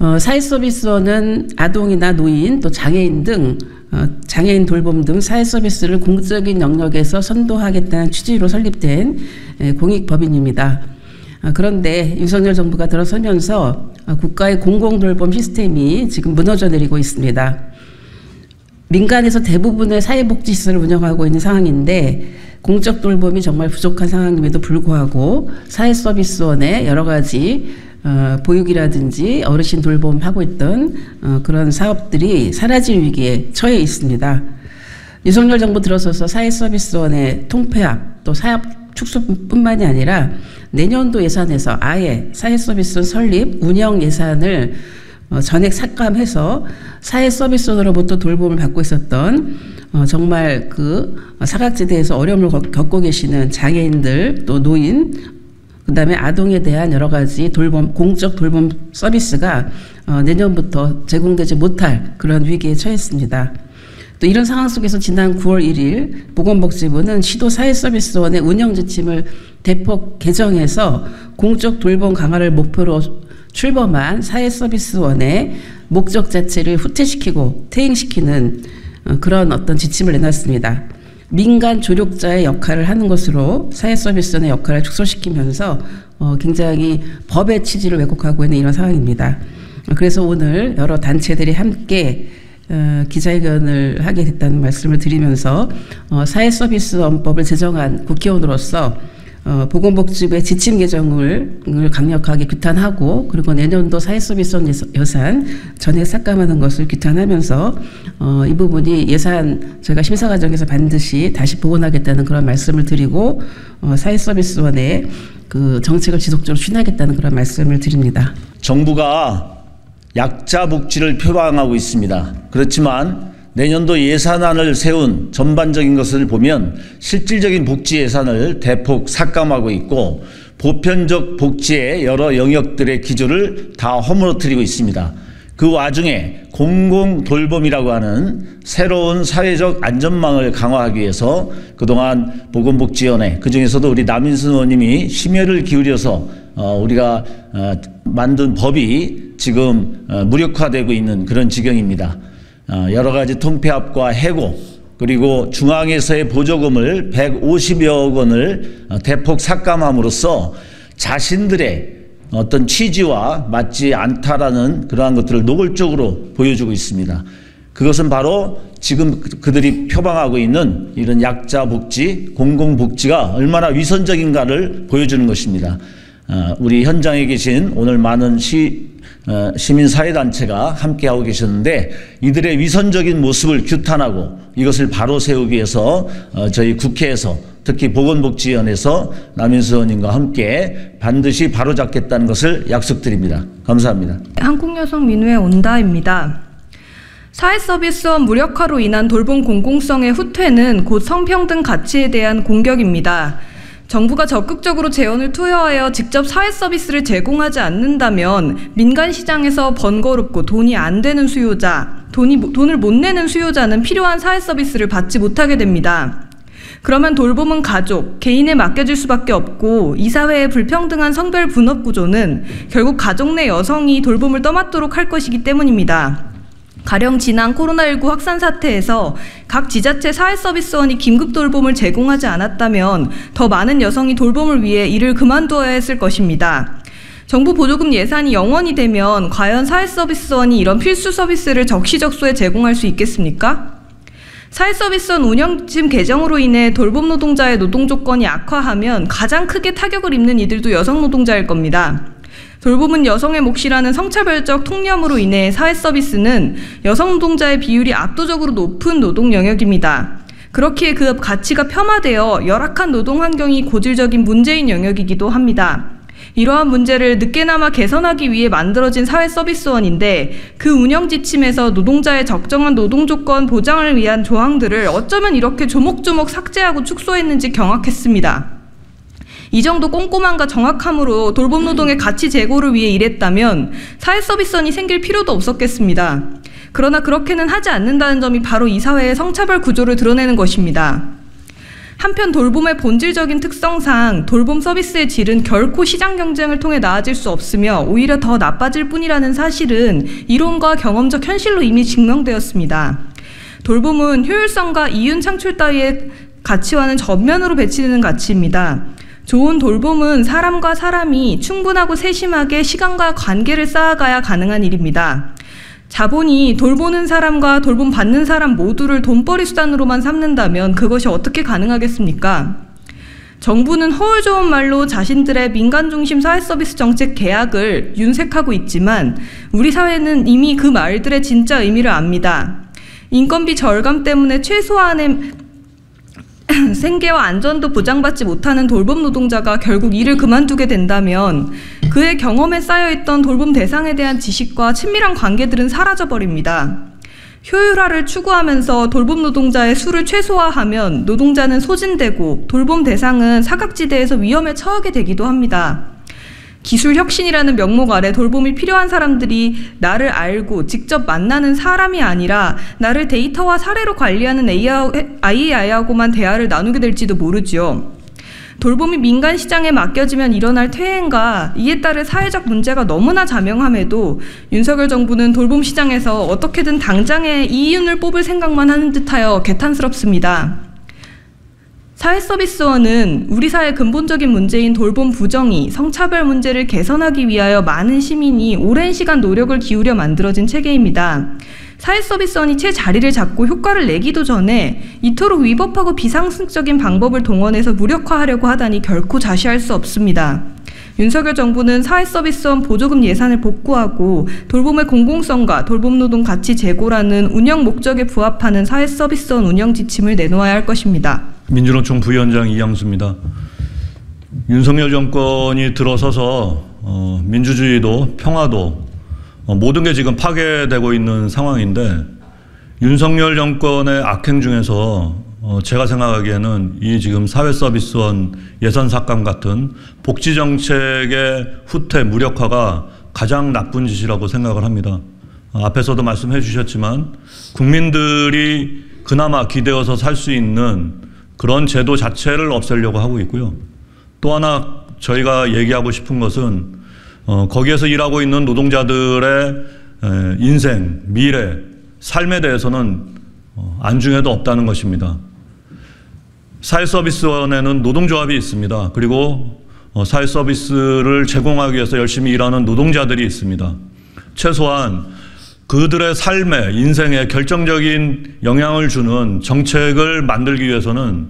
어, 사회서비스원은 아동이나 노인 또 장애인 등 어, 장애인 돌봄 등 사회 서비스를 공적인 영역에서 선도하겠다는 취지로 설립된 에, 공익법인입니다. 아, 그런데 윤석열 정부가 들어서면서 아, 국가의 공공 돌봄 시스템이 지금 무너져 내리고 있습니다. 민간에서 대부분의 사회복지시설을 운영하고 있는 상황인데 공적 돌봄이 정말 부족한 상황임에도 불구하고 사회서비스원의 여러 가지 어, 보육이라든지 어르신 돌봄하고 있던 어, 그런 사업들이 사라질 위기에 처해 있습니다. 윤석열 정부 들어서서 사회서비스원의 통폐합 또 사업 축소뿐만이 아니라 내년도 예산에서 아예 사회서비스원 설립 운영 예산을 어, 전액 삭감해서 사회서비스원으로부터 돌봄을 받고 있었던 어, 정말 그 사각지대에서 어려움을 겪고 계시는 장애인들 또 노인 그다음에 아동에 대한 여러 가지 돌봄 공적 돌봄 서비스가 어, 내년부터 제공되지 못할 그런 위기에 처했습니다. 또 이런 상황 속에서 지난 9월 1일 보건복지부는 시도 사회서비스원의 운영 지침을 대폭 개정해서 공적 돌봄 강화를 목표로 출범한 사회서비스원의 목적 자체를 후퇴시키고 퇴행시키는 어, 그런 어떤 지침을 내놨습니다. 민간 조력자의 역할을 하는 것으로 사회 서비스원의 역할을 축소시키면서 어, 굉장히 법의 취지를 왜곡하고 있는 이런 상황입니다. 그래서 오늘 여러 단체들이 함께 어, 기자회견을 하게 됐다는 말씀을 드리면서 어, 사회 서비스 원법을 제정한 국회의원으로서 어, 보건복지부의 지침 개정을 강력하게 규탄하고 그리고 내년도 사회서비스원 예산 전액 삭감하는 것을 규탄하면서 어, 이 부분이 예산 저희가 심사 과정에서 반드시 다시 복원하겠다는 그런 말씀을 드리고 어, 사회서비스원의 그 정책을 지속적으로 추진하겠다는 그런 말씀을 드립니다. 정부가 약자 복지를 표방하고 있습니다. 그렇지만 내년도 예산안을 세운 전반적인 것을 보면 실질적인 복지 예산을 대폭 삭감하고 있고 보편적 복지의 여러 영역들의 기조를 다 허물어뜨리고 있습니다. 그 와중에 공공 돌봄이라고 하는 새로운 사회적 안전망을 강화하기 위해서 그동안 보건복지위원회 그중에서도 우리 남인순 의원님이 심혈을 기울여서 어, 우리가 어, 만든 법이 지금 어, 무력화되고 있는 그런 지경입니다. 어, 여러 가지 통폐합과 해고 그리고 중앙에서의 보조금을 150여억 원을 어, 대폭 삭감함으로써 자신들의 어떤 취지와 맞지 않다라는 그러한 것들을 노골적으로 보여주고 있습니다. 그것은 바로 지금 그, 그들이 표방하고 있는 이런 약자 복지, 공공 복지가 얼마나 위선적인가를 보여주는 것입니다. 어, 우리 현장에 계신 오늘 많은 시 어, 시민사회단체가 함께하고 계셨는데 이들의 위선적인 모습을 규탄하고 이것을 바로 세우기 위해서 어, 저희 국회에서 특히 보건복지위원회에서 남인수 의원님과 함께 반드시 바로잡겠다는 것을 약속드립니다. 감사합니다. 한국여성민우의 온다입니다. 사회서비스원 무력화로 인한 돌봄 공공성의 후퇴는 곧 성평등 가치에 대한 공격입니다. 정부가 적극적으로 재원을 투여하여 직접 사회 서비스를 제공하지 않는다면 민간 시장에서 번거롭고 돈이 안 되는 수요자, 돈이, 돈을 못 내는 수요자는 필요한 사회 서비스를 받지 못하게 됩니다. 그러면 돌봄은 가족, 개인에 맡겨질 수밖에 없고 이 사회의 불평등한 성별 분업 구조는 결국 가족 내 여성이 돌봄을 떠맡도록 할 것이기 때문입니다. 가령 지난 코로나19 확산 사태에서 각 지자체 사회서비스원이 긴급 돌봄을 제공하지 않았다면 더 많은 여성이 돌봄을 위해 일을 그만두어야 했을 것입니다. 정부 보조금 예산이 영원이 되면 과연 사회서비스원이 이런 필수 서비스를 적시적소에 제공할 수 있겠습니까? 사회서비스원 운영팀 개정으로 인해 돌봄 노동자의 노동 조건이 악화하면 가장 크게 타격을 입는 이들도 여성 노동자일 겁니다. 돌봄은 여성의 몫이라는 성차별적 통념으로 인해 사회 서비스는 여성 노동자의 비율이 압도적으로 높은 노동 영역입니다. 그렇기에 그 가치가 폄하되어 열악한 노동 환경이 고질적인 문제인 영역이기도 합니다. 이러한 문제를 늦게나마 개선하기 위해 만들어진 사회 서비스원인데 그 운영 지침에서 노동자의 적정한 노동 조건 보장을 위한 조항들을 어쩌면 이렇게 조목조목 삭제하고 축소했는지 경악했습니다. 이 정도 꼼꼼함과 정확함으로 돌봄 노동의 가치 제고를 위해 일했다면 사회 서비스원이 생길 필요도 없었겠습니다. 그러나 그렇게는 하지 않는다는 점이 바로 이 사회의 성차별 구조를 드러내는 것입니다. 한편 돌봄의 본질적인 특성상 돌봄 서비스의 질은 결코 시장 경쟁을 통해 나아질 수 없으며 오히려 더 나빠질 뿐이라는 사실은 이론과 경험적 현실로 이미 증명되었습니다. 돌봄은 효율성과 이윤 창출 따위의 가치와는 전면으로 배치되는 가치입니다. 좋은 돌봄은 사람과 사람이 충분하고 세심하게 시간과 관계를 쌓아가야 가능한 일입니다. 자본이 돌보는 사람과 돌봄 받는 사람 모두를 돈벌이 수단으로만 삼는다면 그것이 어떻게 가능하겠습니까? 정부는 허울 좋은 말로 자신들의 민간 중심 사회 서비스 정책 계약을 윤색하고 있지만 우리 사회는 이미 그 말들의 진짜 의미를 압니다. 인건비 절감 때문에 최소한의 생계와 안전도 보장받지 못하는 돌봄 노동자가 결국 일을 그만두게 된다면 그의 경험에 쌓여있던 돌봄 대상에 대한 지식과 친밀한 관계들은 사라져버립니다. 효율화를 추구하면서 돌봄 노동자의 수를 최소화하면 노동자는 소진되고 돌봄 대상은 사각지대에서 위험에 처하게 되기도 합니다. 기술 혁신이라는 명목 아래 돌봄이 필요한 사람들이 나를 알고 직접 만나는 사람이 아니라 나를 데이터와 사례로 관리하는 AI하고만 대화를 나누게 될지도 모르지요. 돌봄이 민간 시장에 맡겨지면 일어날 퇴행과 이에 따른 사회적 문제가 너무나 자명함에도 윤석열 정부는 돌봄 시장에서 어떻게든 당장의 이윤을 뽑을 생각만 하는 듯하여 개탄스럽습니다. 사회서비스원은 우리 사회 근본적인 문제인 돌봄 부정의, 성차별 문제를 개선하기 위하여 많은 시민이 오랜 시간 노력을 기울여 만들어진 체계입니다. 사회서비스원이 채 자리를 잡고 효과를 내기도 전에 이토록 위법하고 비상식적인 방법을 동원해서 무력화하려고 하다니 결코 자시할 수 없습니다. 윤석열 정부는 사회서비스원 보조금 예산을 복구하고 돌봄의 공공성과 돌봄노동 가치 제고라는 운영 목적에 부합하는 사회서비스원 운영 지침을 내놓아야 할 것입니다. 민주노총 부위원장 이양수입니다. 윤석열 정권이 들어서서 어, 민주주의도 평화도 어, 모든 게 지금 파괴되고 있는 상황인데 윤석열 정권의 악행 중에서 어, 제가 생각하기에는 이 지금 사회서비스원 예산 삭감 같은 복지 정책의 후퇴 무력화가 가장 나쁜 짓이라고 생각을 합니다. 어, 앞에서도 말씀해 주셨지만 국민들이 그나마 기대어서 살 수 있는 그런 제도 자체를 없애려고 하고 있고요. 또 하나 저희가 얘기하고 싶은 것은 어, 거기에서 일하고 있는 노동자들의 에, 인생, 미래, 삶에 대해서는 어, 안중에도 없다는 것입니다. 사회서비스원에는 노동조합이 있습니다. 그리고 어, 사회서비스를 제공하기 위해서 열심히 일하는 노동자들이 있습니다. 최소한 그들의 삶에 인생에 결정적인 영향을 주는 정책을 만들기 위해서는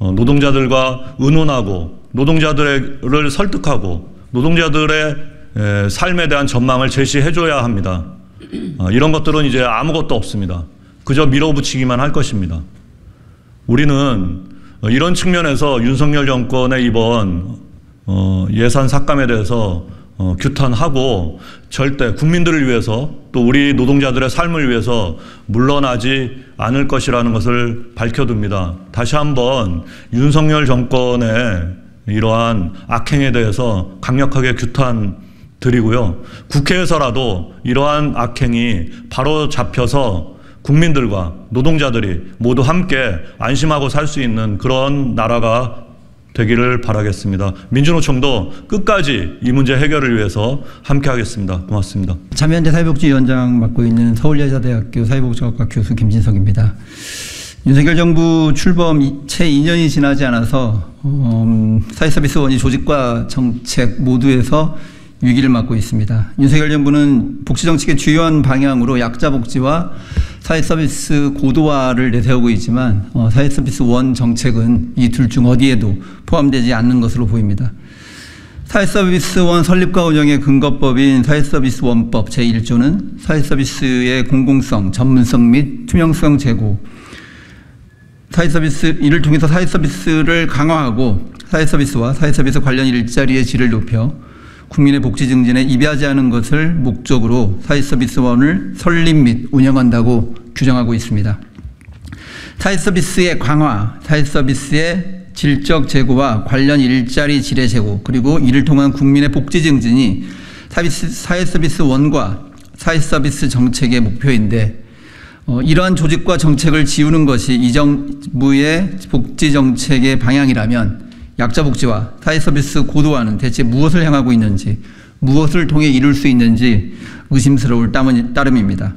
어, 노동자들과 의논하고 노동자들을 설득하고 노동자들의 삶에 대한 전망을 제시해 줘야 합니다. 어, 이런 것들은 이제 아무것도 없습니다. 그저 밀어붙이기만 할 것입니다. 우리는 이런 측면에서 윤석열 정권의 이번 어, 예산 삭감에 대해서 어, 규탄하고 절대 국민들을 위해서 또 우리 노동자들의 삶을 위해서 물러나지 않을 것이라는 것을 밝혀둡니다. 다시 한번 윤석열 정권의 이러한 악행에 대해서 강력하게 규탄 드리고요. 국회에서라도 이러한 악행이 바로 잡혀서 국민들과 노동자들이 모두 함께 안심하고 살 수 있는 그런 나라가 되기를 바라겠습니다. 민주노총도 끝까지 이 문제 해결을 위해서 함께 하겠습니다. 고맙습니다. 참여연대 사회복지위원장 맡고 있는 서울여자대학교 사회복지학과 교수 김진석입니다. 윤석열 정부 출범 채 2년이 지나지 않아서 음, 사회서비스원이 조직과 정책 모두에서 위기를 맞고 있습니다. 윤석열 정부는 복지정책의 주요한 방향으로 약자 복지와 사회 서비스 고도화를 내세우고 있지만 어, 사회 서비스 원 정책은 이 둘 중 어디에도 포함되지 않는 것으로 보입니다. 사회 서비스 원 설립과 운영의 근거법인 사회 서비스 원법 제1조는 사회 서비스의 공공성, 전문성 및 투명성 제고, 사회 서비스 이를 통해서 사회 서비스를 강화하고 사회 서비스와 사회 서비스 관련 일자리의 질을 높여 국민의 복지 증진에 이배하지 않은 것을 목적으로 사회서비스원을 설립 및 운영한다고 규정하고 있습니다. 사회 서비스의 강화, 사회 서비스의 질적 제고와 관련 일자리 질의 제고, 그리고 이를 통한 국민의 복지 증진이 사회 서비스 원과 사회 서비스 정책의 목표인데 어, 이러한 조직과 정책을 지우는 것이 이 정부의 복지 정책의 방향이라면 약자 복지와 사회 서비스 고도화는 대체 무엇을 향하고 있는지 무엇을 통해 이룰 수 있는지 의심스러울 따름입니다.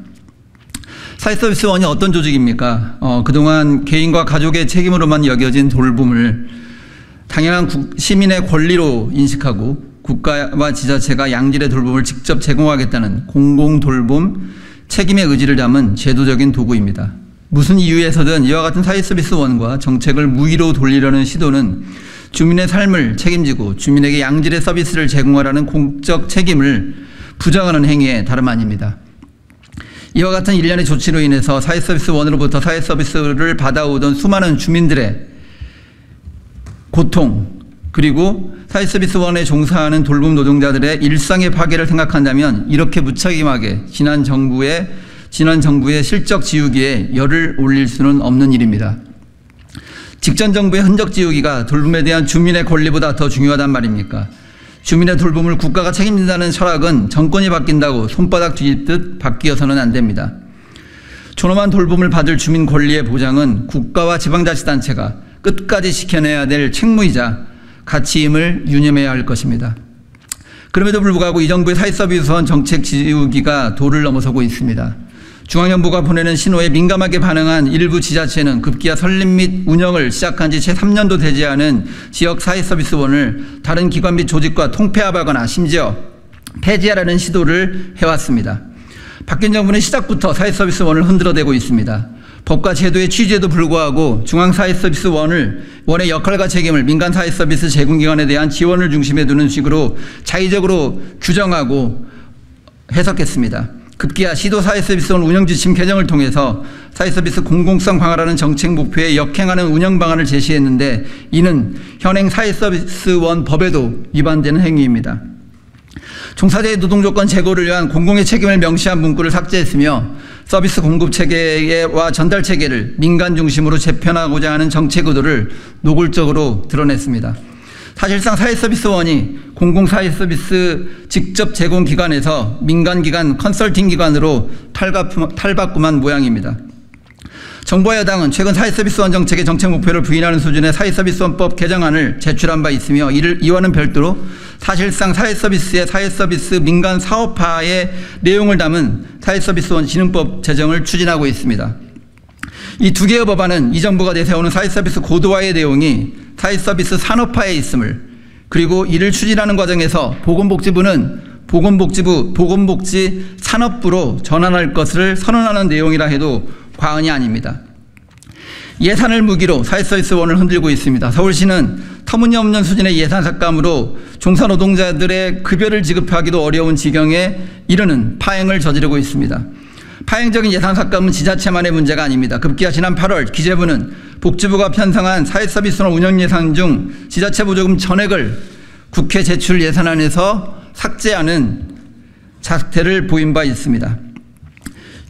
사회서비스원이 어떤 조직입니까? 어, 그동안 개인과 가족의 책임으로만 여겨진 돌봄을 당연한 국, 시민의 권리로 인식하고 국가와 지자체가 양질의 돌봄을 직접 제공하겠다는 공공 돌봄 책임의 의지를 담은 제도적인 도구입니다. 무슨 이유에서든 이와 같은 사회서비스원과 정책을 무위로 돌리려는 시도는 주민의 삶을 책임지고 주민에게 양질의 서비스를 제공하라는 공적 책임을 부정하는 행위에 다름 아닙니다. 이와 같은 일련의 조치로 인해서 사회서비스원으로부터 사회서비스를 받아오던 수많은 주민들의 고통 그리고 사회서비스원에 종사하는 돌봄 노동자들의 일상의 파괴를 생각한다면 이렇게 무책임하게 지난 정부의 지난 정부의 실적 지우기에 열을 올릴 수는 없는 일입니다. 직전 정부의 흔적 지우기가 돌봄에 대한 주민의 권리보다 더 중요하단 말입니까? 주민의 돌봄을 국가가 책임진다는 철학은 정권이 바뀐다고 손바닥 뒤집듯 바뀌어서는 안 됩니다. 존엄한 돌봄을 받을 주민 권리의 보장은 국가와 지방자치단체가 끝까지 지켜내야 될 책무이자 가치임을 유념해야 할 것입니다. 그럼에도 불구하고 이 정부의 사회서비스원 정책 지우기가 도를 넘어서고 있습니다. 중앙정부가 보내는 신호에 민감하게 반응한 일부 지자체는 급기야 설립 및 운영을 시작한 지 채 3년도 되지 않은 지역 사회서비스원을 다른 기관 및 조직과 통폐합하거나 심지어 폐지하라는 시도를 해왔습니다. 바뀐 정부는 시작부터 사회서비스원을 흔들어대고 있습니다. 법과 제도의 취지에도 불구하고 중앙사회서비스원을 원의 역할과 책임을 민간사회서비스 제공기관에 대한 지원을 중심에 두는 식으로 자의적으로 규정하고 해석했습니다. 급기야 시도 사회서비스원 운영지침 개정을 통해서 사회서비스 공공성 강화라는 정책 목표에 역행하는 운영 방안을 제시했는데 이는 현행 사회서비스원 법에도 위반되는 행위입니다. 종사자의 노동조건 제고를 위한 공공의 책임을 명시한 문구를 삭제했으며 서비스 공급 체계와 전달 체계를 민간 중심으로 재편하고자 하는 정책 의도를 노골적으로 드러냈습니다. 사실상 사회서비스원이 공공사회서비스 직접 제공 기관에서 민간기관 컨설팅 기관으로 탈바꿈한 모양입니다. 정부와 여당은 최근 사회서비스원 정책의 정책 목표를 부인하는 수준의 사회서비스원법 개정안을 제출한 바 있으며 이를 이와는 별도로 사실상 사회서비스의 사회서비스 민간 사업화의 내용을 담은 사회서비스원 진흥법 제정을 추진하고 있습니다. 이 두 개의 법안은 이 정부가 내세우는 사회서비스 고도화의 내용이 사회서비스 산업화에 있음을 그리고 이를 추진하는 과정에서 보건복지부는 보건복지부 보건복지 산업부로 전환할 것을 선언하는 내용이라 해도 과언이 아닙니다. 예산을 무기로 사회서비스원을 흔들고 있습니다. 서울시는 터무니없는 수준의 예산 삭감으로 종사 노동자들의 급여를 지급하기도 어려운 지경에 이르는 파행을 저지르고 있습니다. 파행적인 예산 삭감은 지자체만의 문제가 아닙니다. 급기야 지난 8월 기재부는 복지부가 편성한 사회서비스원 운영 예산 중 지자체 보조금 전액을 국회 제출 예산안에서 삭제하는 작태를 보인 바 있습니다.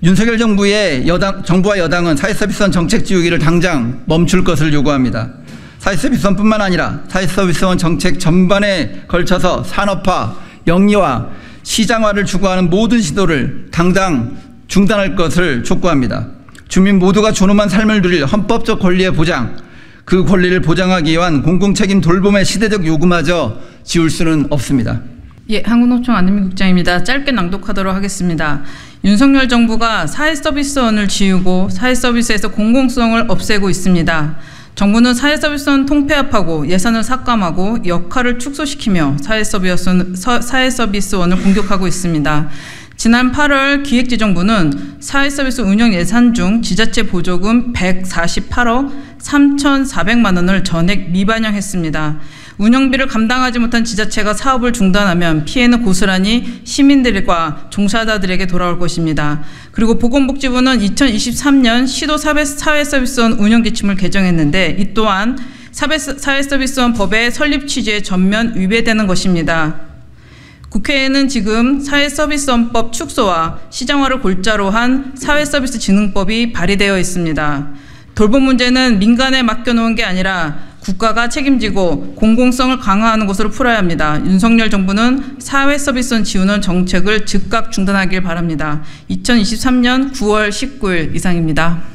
윤석열 정부의 여당, 정부와 여당은 사회서비스원 정책 지우기를 당장 멈출 것을 요구합니다. 사회서비스원뿐만 아니라 사회서비스원 정책 전반에 걸쳐서 산업화, 영리화, 시장화를 추구하는 모든 시도를 당장 중단할 것을 촉구합니다. 주민 모두가 존엄한 삶을 누릴 헌법적 권리의 보장, 그 권리를 보장하기 위한 공공책임 돌봄의 시대적 요구마저 지울 수는 없습니다. 예, 한국노총 안민국장입니다. 짧게 낭독하도록 하겠습니다. 윤석열 정부가 사회서비스원을 지우고 사회서비스에서 공공성을 없애고 있습니다. 정부는 사회서비스원 통폐합하고 예산을 삭감하고 역할을 축소시키며 사회서비스원, 사회서비스원을 공격하고 있습니다. 지난 8월 기획재정부는 사회서비스 운영 예산 중 지자체 보조금 148억 3,400만 원을 전액 미반영했습니다. 운영비를 감당하지 못한 지자체가 사업을 중단하면 피해는 고스란히 시민들과 종사자들에게 돌아올 것입니다. 그리고 보건복지부는 2023년 시도 사회서비스원 운영지침을 개정했는데 이 또한 사회서비스원 법의 설립 취지에 전면 위배되는 것입니다. 국회에는 지금 사회서비스원법 축소와 시장화를 골자로 한 사회서비스 진흥법이 발의되어 있습니다. 돌봄 문제는 민간에 맡겨놓은 게 아니라 국가가 책임지고 공공성을 강화하는 것으로 풀어야 합니다. 윤석열 정부는 사회 서비스원 지원원 정책을 즉각 중단하길 바랍니다. 2023년 9월 19일 이상입니다.